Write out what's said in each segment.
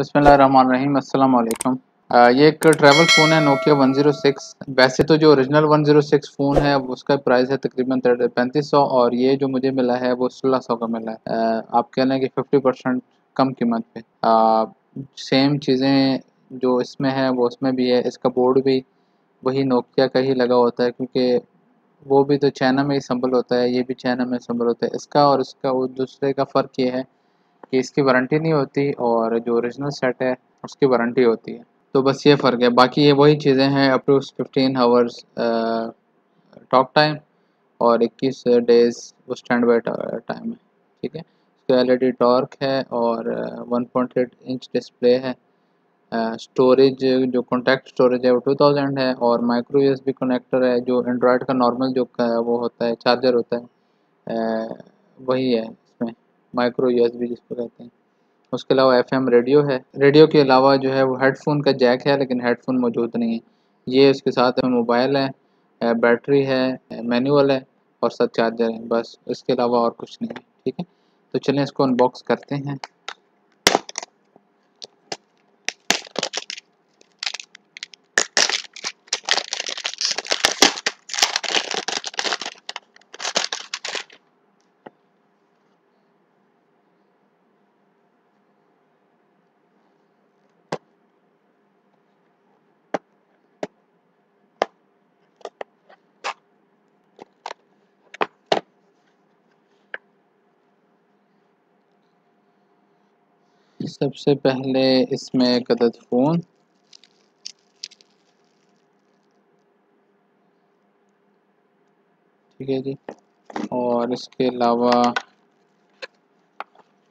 बसमीम ये एक ट्रैवल फ़ोन है नोकिया 106 वैसे तो जो ओरिजिनल 106 फ़ोन है उसका प्राइस है तकरीबन पैंतीस सौ, और ये जो मुझे मिला है, वो सोलह सौ का मिला है। आप कह लें कि 50 परसेंट कम कीमत पे। सेम चीज़ें जो इसमें है, वो उसमें भी है। इसका बोर्ड भी वही नोकिया का ही लगा होता है, क्योंकि वो भी तो चाइना में ही संभल होता है, ये भी चाइना में संभल होता है। इसका और इसका वो दूसरे का फ़र्क ये है कि इसकी वारंटी नहीं होती और जो ओरिजिनल सेट है, उसकी वारंटी होती है। तो बस ये फ़र्क है। बाकी ये वही चीज़ें हैं approx fifteen hours talk time और 21 डेज़ वो स्टैंड बाई टाइम है। ठीक है? इसका एल ई टॉर्क है और 1.8 इंच डिस्प्ले है। स्टोरेज जो कॉन्टैक्ट स्टोरेज है वो 2000 है और माइक्रो यूएसबी कनेक्टर है, जो एंड्रॉयड का नॉर्मल जो वो होता है चार्जर होता है वही है। माइक्रो यूएसबी जिसको कहते हैं। उसके अलावा एफएम रेडियो है। रेडियो के अलावा जो है वो हेडफोन का जैक है, लेकिन हेडफोन मौजूद नहीं है। ये उसके साथ में मोबाइल है बैटरी है मैनुअल है और सब चार्जर है। बस इसके अलावा और कुछ नहीं है, ठीक है? तो चलें इसको अनबॉक्स करते हैं। सबसे पहले इसमें एक अदद फ़ोन। ठीक है जी। और इसके अलावा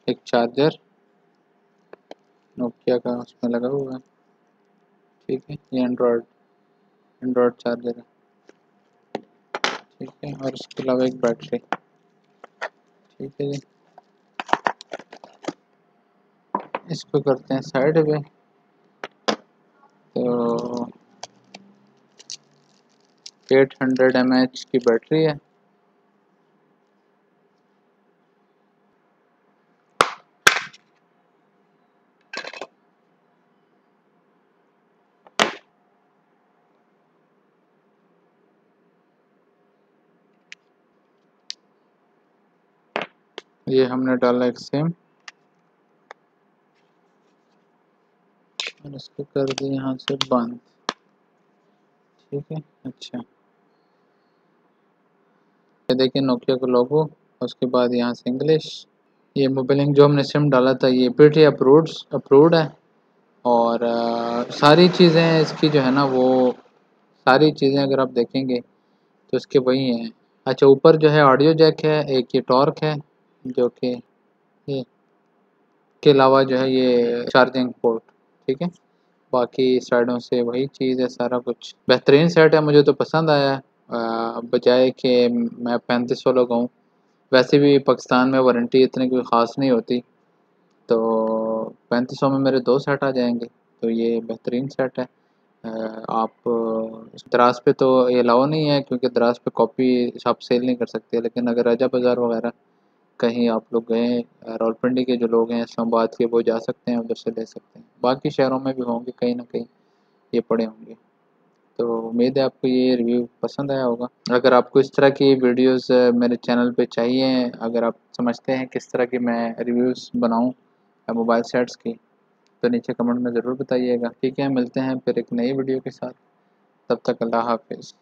एक चार्जर। नोकिया का उसमें लगा हुआ है। ठीक है, ये एंड्रॉयड एंड्रॉयड चार्जर है। ठीक है, और इसके अलावा एक बैटरी। ठीक है जी। इसको करते हैं साइड पे। तो 800 एम की बैटरी है। ये हमने डाला एक सिम। और इसको कर दिए यहाँ से बंद। ठीक है? अच्छा। ये देखिए नोकिया का लोगो उसके बाद यहाँ से इंग्लिश ये मोबाइल जो हमने सिम डाला था ये प्रीटी अप्रूव्ड अप्रूव्ड है। और आ, सारी चीज़ें इसकी जो है ना वो सारी चीज़ें अगर आप देखेंगे तो इसके वही हैं। अच्छा ऊपर जो है ऑडियो जैक है एक ये टॉर्क है जो कि ये के अलावा जो है ये चार्जिंग पोर्ट ठीक है? बाकी साइडों से वही चीज़ है, सारा कुछ। बेहतरीन सेट है, मुझे तो पसंद आया बजाय कि मैं पैंतीस सौ लगाऊँ वैसे भी पाकिस्तान में वारंटी इतनी कोई ख़ास नहीं होती। तो पैंतीस सौ में मेरे दो सेट आ जाएँगे। तो ये बेहतरीन सेट है। आप दराज पे तो ये अलाउ नहीं है, क्योंकि दराज पे कॉपी आप सेल नहीं कर सकते। लेकिन अगर राजा बाज़ार वगैरह कहीं आप लोग गए हैं, रावलपिंडी के जो लोग हैं इस्लामाबाद के वो जा सकते हैं, उधर से ले सकते हैं। बाकी शहरों में भी होंगे, कहीं ना कहीं ये पड़े होंगे। तो उम्मीद है आपको ये रिव्यू पसंद आया होगा। अगर आपको इस तरह की वीडियोस मेरे चैनल पे चाहिए अगर आप समझते हैं किस तरह की मैं रिव्यूज़ बनाऊँ मोबाइल सेट्स की तो नीचे कमेंट में ज़रूर बताइएगा। ठीक है, मिलते हैं फिर एक नई वीडियो के साथ। तब तक अल्लाह हाफिज़।